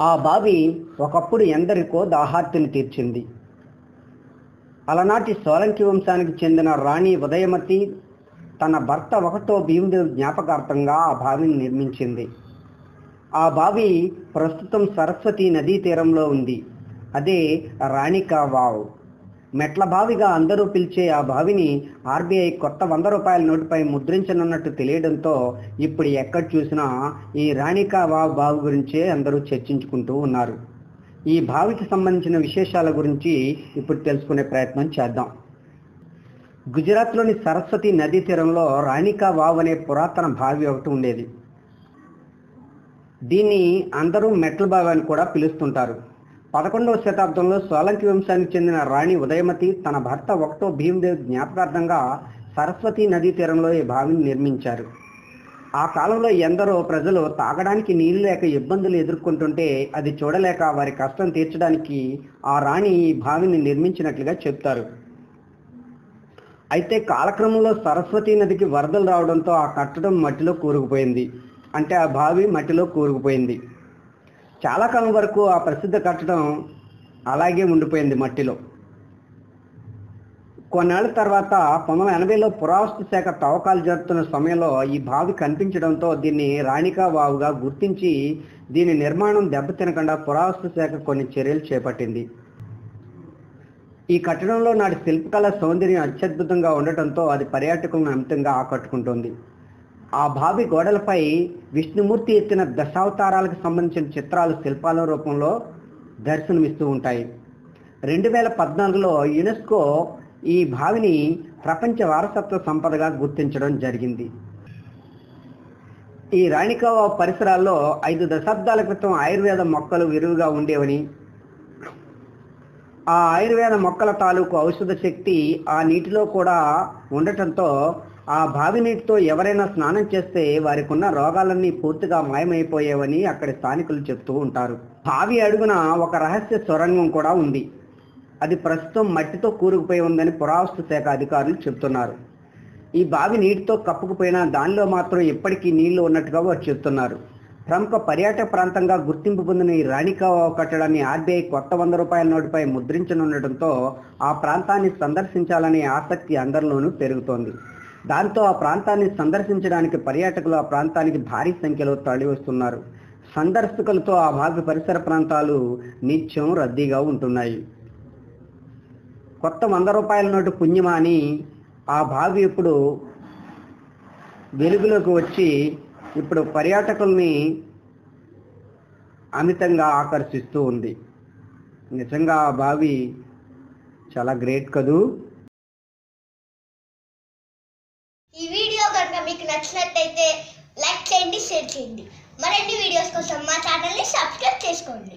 ఆ బావి ఒకప్పుడు ఎందరికో దాహార్తిని తీర్చింది. అలనాటి సోలంకి వంశానికి చెందిన రాణి ఉదయమతి తన భర్త ఒకటో భీమదేవి జ్ఞాపకార్థంగా ఆ బావిని నిర్మించింది. ఆ బావి ప్రస్తుతం సరస్వతి నదీ తీరంలో ఉంది. అదే రాణికా వావ్. మెట్ల బావిగా అందరూ పిలిచే ఆ బావిని ఆర్బీఐ కొత్త వంద రూపాయల నోటుపై ముద్రించనున్నట్టు తెలియడంతో ఇప్పుడు ఎక్కడ చూసినా ఈ రాణికా వావ్ బావి గురించే అందరూ చర్చించుకుంటూ ఉన్నారు. ఈ బావికి సంబంధించిన విశేషాల గురించి ఇప్పుడు తెలుసుకునే ప్రయత్నం చేద్దాం. గుజరాత్లోని సరస్వతి నదీ తీరంలో రాణికా వావ్ అనే పురాతన బావి ఒకటి ఉండేది. దీన్ని అందరూ మెట్ల బావి అని కూడా పిలుస్తుంటారు. పదకొండవ శతాబ్దంలో సోలంకి వంశానికి చెందిన రాణి ఉదయమతి తన భర్త ఒకటో భీమదేవ్ జ్ఞాపకార్థంగా సరస్వతి నదీ తీరంలో ఈ బావిని నిర్మించారు. ఆ కాలంలో ఎందరో ప్రజలు తాగడానికి నీళ్ళు లేక ఇబ్బందులు ఎదుర్కొంటుంటే అది చూడలేక వారి కష్టం తీర్చడానికి ఆ రాణి ఈ బావిని నిర్మించినట్లుగా చెప్తారు. అయితే కాలక్రమంలో సరస్వతి నదికి వరదలు రావడంతో ఆ కట్టడం మట్టిలో కూరుకుపోయింది. అంటే ఆ బావి మట్టిలో కూరుకుపోయింది. చాలా కాలం వరకు ఆ ప్రసిద్ధ కట్టడం అలాగే ఉండిపోయింది మట్టిలో. కొన్నేళ్ళ తర్వాత పంతొమ్మిది వందల ఎనభైలో పురావస్తు శాఖ తవ్వకాలు జరుపుతున్న సమయంలో ఈ బావి కనిపించడంతో దీన్ని రాణికా వావుగా గుర్తించి దీని నిర్మాణం దెబ్బతినకుండా పురావస్తు శాఖ కొన్ని చర్యలు చేపట్టింది. ఈ కట్టడంలో నాటి శిల్పకళ సౌందర్యం అత్యద్భుతంగా ఉండటంతో అది పర్యాటకులను అమితంగా ఆకట్టుకుంటుంది. ఆ బావి గోడలపై విష్ణుమూర్తి ఎత్తిన దశావతారాలకు సంబంధించిన చిత్రాలు శిల్పాల రూపంలో దర్శనమిస్తూ ఉంటాయి. రెండు వేల పద్నాలుగులో యునెస్కో ఈ బావిని ప్రపంచ వారసత్వ సంపదగా గుర్తించడం జరిగింది. ఈ రాణికావ పరిసరాల్లో ఐదు దశాబ్దాల క్రితం ఆయుర్వేద మొక్కలు విరివిగా ఉండేవని ఆ ఆయుర్వేద మొక్కల తాలూకు ఔషధ శక్తి ఆ నీటిలో కూడా ఉండటంతో ఆ బావి నీటితో ఎవరైనా స్నానం చేస్తే వారికి ఉన్న రోగాలన్నీ పూర్తిగా మాయమైపోయేవని అక్కడి స్థానికులు చెప్తూ ఉంటారు. బావి అడుగున ఒక రహస్య సొరంగం కూడా ఉంది. అది ప్రస్తుతం మట్టితో కూరుకుపోయి ఉందని పురావస్తు శాఖ అధికారులు చెప్తున్నారు ఈ బావి నీటితో కప్పుకుపోయినా దానిలో మాత్రం ఇప్పటికీ నీళ్ళు ఉన్నట్టుగా వారు చెప్తున్నారు ప్రముఖ పర్యాటక ప్రాంతంగా గుర్తింపు పొందిన ఈ రాణికా కట్టడాన్ని ఆర్బీఐ కొత్త వంద రూపాయల నోటుపై ముద్రించనుండటంతో ఆ ప్రాంతాన్ని సందర్శించాలనే ఆసక్తి అందరిలోనూ పెరుగుతోంది. దాంతో ఆ ప్రాంతాన్ని సందర్శించడానికి పర్యాటకులు ఆ ప్రాంతానికి భారీ సంఖ్యలో తరలివస్తున్నారు సందర్శకులతో ఆ బావి పరిసర ప్రాంతాలు నిత్యం రద్దీగా ఉంటున్నాయి. కొత్త వంద రూపాయల నోటు పుణ్యమా అని ఆ బావి ఇప్పుడు వెలుగులోకి వచ్చి ఇప్పుడు పర్యాటకుల్ని అమితంగా ఆకర్షిస్తూ ఉంది. నిజంగా ఆ బావి చాలా గ్రేట్ కదూ? ఈ వీడియో కనుక మీకు నచ్చినట్టయితే లైక్ చేయండి షేర్ చేయండి. మరిన్ని వీడియోస్ కోసం మా ఛానల్ని సబ్స్క్రైబ్ చేసుకోండి.